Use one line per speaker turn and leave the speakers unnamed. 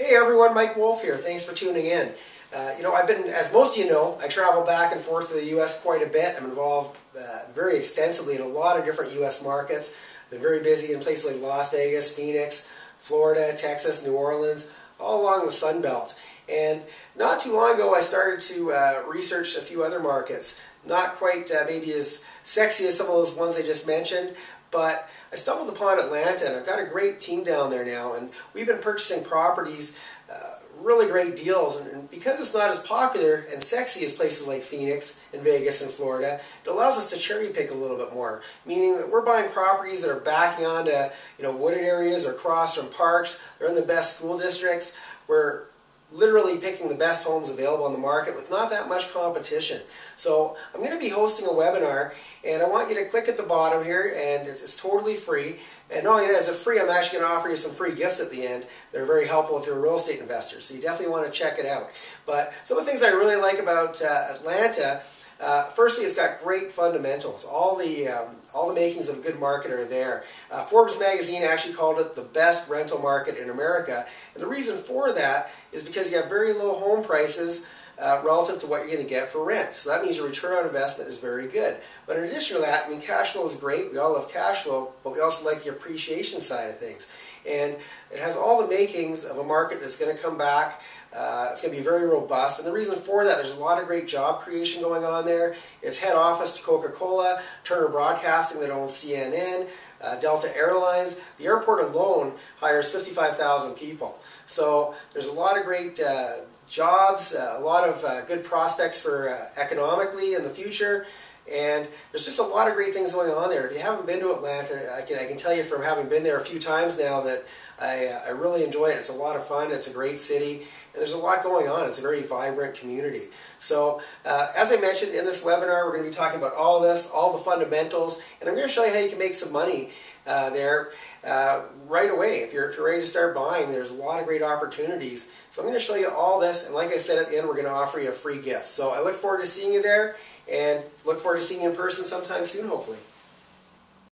Hey everyone, Mike Wolf here. Thanks for tuning in. Uh, you know, I've been, as most of you know, I travel back and forth to the U.S. quite a bit. I'm involved uh, very extensively in a lot of different U.S. markets. I've been very busy in places like Las Vegas, Phoenix, Florida, Texas, New Orleans, all along the Sun Belt. And not too long ago, I started to uh, research a few other markets. Not quite uh, maybe as sexy as some of those ones I just mentioned, but I stumbled upon Atlanta and I've got a great team down there now and we've been purchasing properties, uh, really great deals and, and, because it's not as popular and sexy as places like Phoenix and Vegas and Florida, it allows us to cherry pick a little bit more, meaning that we're buying properties that are backing onto you know wooded areas or across from parks, they're in the best school districts, we're literally picking the best homes available on the market with not that much competition. So I'm going to be hosting a webinar and I want you to click at the bottom here and it's totally free. And not only that, is it free, I'm actually going to offer you some free gifts at the end that are very helpful if you're a real estate investor. So you definitely want to check it out. But some of the things I really like about uh, Atlanta uh, firstly, it's got great fundamentals. All the um, all the makings of a good market are there. Uh, Forbes magazine actually called it the best rental market in America, and the reason for that is because you have very low home prices. Uh, relative to what you're going to get for rent. So that means your return on investment is very good. But in addition to that, I mean, cash flow is great. We all love cash flow, but we also like the appreciation side of things. And it has all the makings of a market that's going to come back uh, it's going to be very robust. And the reason for that, there's a lot of great job creation going on there. It's head office to Coca-Cola, Turner Broadcasting that owns CNN, uh, Delta Airlines. The airport alone hires 55,000 people. So there's a lot of great uh, jobs, uh, a lot of uh, good prospects for uh, economically in the future. And there's just a lot of great things going on there. If you haven't been to Atlanta, I can, I can tell you from having been there a few times now that I, I really enjoy it. It's a lot of fun. It's a great city. And there's a lot going on. It's a very vibrant community. So uh, as I mentioned in this webinar, we're going to be talking about all this, all the fundamentals, and I'm going to show you how you can make some money uh, there uh, right away. If you're, if you're ready to start buying, there's a lot of great opportunities. So I'm going to show you all this, and like I said at the end, we're going to offer you a free gift. So I look forward to seeing you there, and look forward to seeing you in person sometime soon, hopefully.